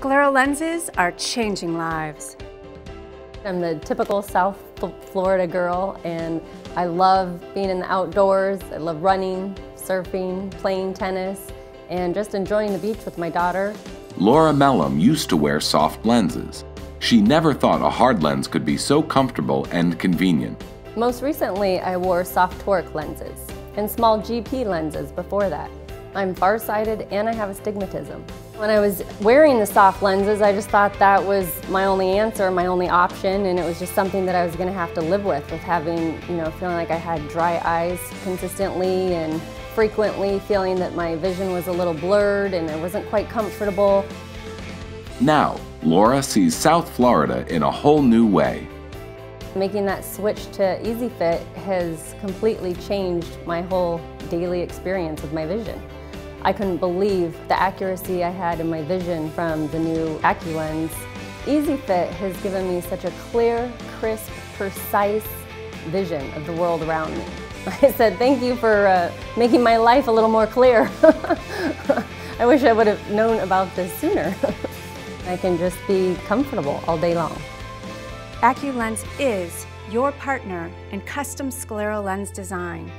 Scleral lenses are changing lives. I'm the typical South Florida girl and I love being in the outdoors. I love running, surfing, playing tennis, and just enjoying the beach with my daughter. Laura Mellum used to wear soft lenses. She never thought a hard lens could be so comfortable and convenient. Most recently, I wore soft toric lenses and small GP lenses before that. I'm farsighted and I have astigmatism. When I was wearing the soft lenses, I just thought that was my only answer, my only option, and it was just something that I was gonna have to live with, with having, you know, feeling like I had dry eyes consistently and frequently feeling that my vision was a little blurred and it wasn't quite comfortable. Now, Laura sees South Florida in a whole new way. Making that switch to EasyFit has completely changed my whole daily experience with my vision. I couldn't believe the accuracy I had in my vision from the new AccuLens. EasyFit has given me such a clear, crisp, precise vision of the world around me. I said, thank you for uh, making my life a little more clear. I wish I would have known about this sooner. I can just be comfortable all day long. AccuLens is your partner in custom scleral lens design.